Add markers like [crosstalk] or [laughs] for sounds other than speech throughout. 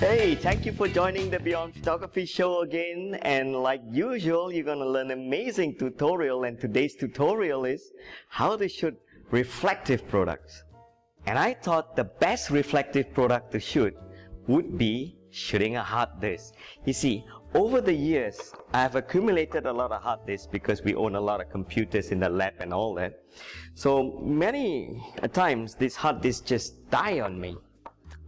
Hey, thank you for joining the Beyond Photography show again. And like usual, you're going to learn amazing tutorial. And today's tutorial is how to shoot reflective products. And I thought the best reflective product to shoot would be shooting a hard disk. You see, over the years, I've accumulated a lot of hard disks because we own a lot of computers in the lab and all that. So many times, these hard disks just die on me.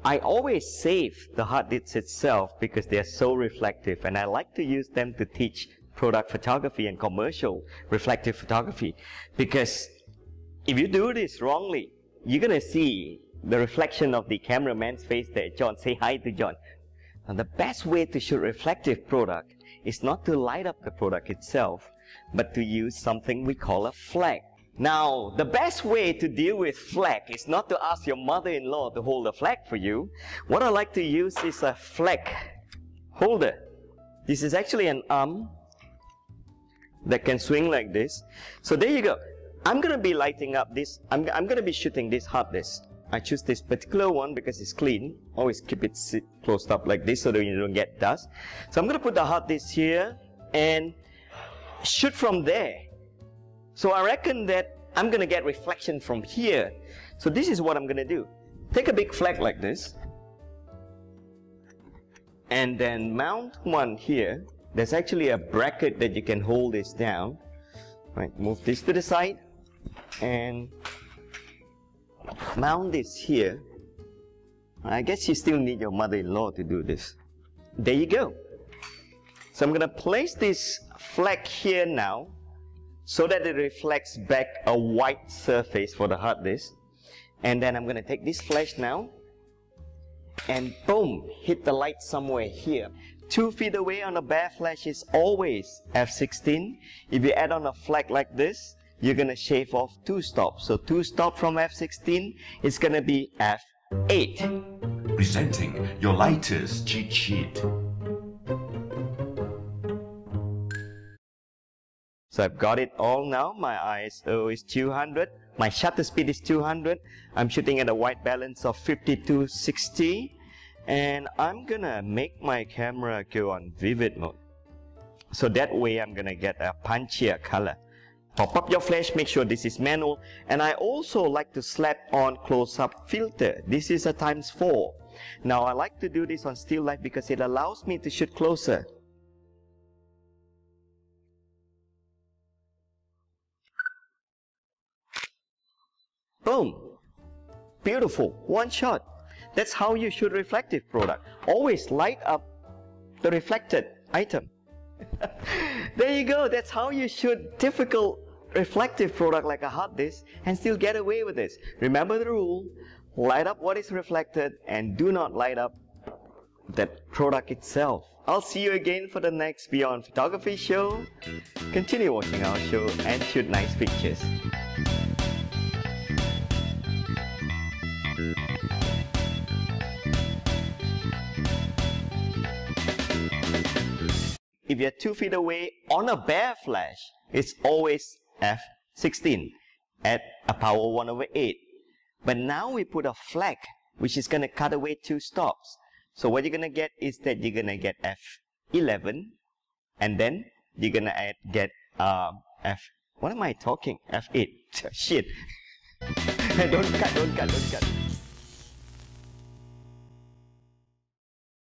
I always save the hard disks itself because they are so reflective and I like to use them to teach product photography and commercial reflective photography because if you do this wrongly, you're going to see the reflection of the cameraman's face there. John, say hi to John. Now the best way to shoot reflective product is not to light up the product itself, but to use something we call a flag. Now, the best way to deal with flag is not to ask your mother-in-law to hold a flag for you. What I like to use is a flag holder. This is actually an arm that can swing like this. So there you go. I'm going to be lighting up this. I'm, I'm going to be shooting this hard disk. I choose this particular one because it's clean. Always keep it closed up like this so that you don't get dust. So I'm going to put the hard disk here and shoot from there. So I reckon that I'm going to get reflection from here. So this is what I'm going to do. Take a big flag like this. And then mount one here. There's actually a bracket that you can hold this down. Right, move this to the side. And mount this here. I guess you still need your mother-in-law to do this. There you go. So I'm going to place this flag here now so that it reflects back a white surface for the hard disk. And then I'm going to take this flash now and boom, hit the light somewhere here. Two feet away on a bare flash is always f16. If you add on a flag like this, you're going to shave off two stops. So two stops from f16 is going to be f8. Presenting your lighters cheat sheet. So I've got it all now. My ISO is 200. My shutter speed is 200. I'm shooting at a white balance of 5260. And I'm gonna make my camera go on vivid mode. So that way I'm gonna get a punchier color. Pop up your flash, make sure this is manual. And I also like to slap on close-up filter. This is a times 4. Now I like to do this on still life because it allows me to shoot closer. Boom. Beautiful. One shot. That's how you shoot reflective product. Always light up the reflected item. [laughs] there you go. That's how you shoot difficult reflective product like a hard disk and still get away with this. Remember the rule. Light up what is reflected and do not light up that product itself. I'll see you again for the next Beyond Photography show. Continue watching our show and shoot nice pictures. If you're two feet away on a bare flash, it's always f16 at a power 1 over 8. But now we put a flag, which is going to cut away two stops. So what you're going to get is that you're going to get f11, and then you're going to get uh, f... What am I talking? f8. [laughs] Shit. [laughs] don't cut, don't cut, don't cut.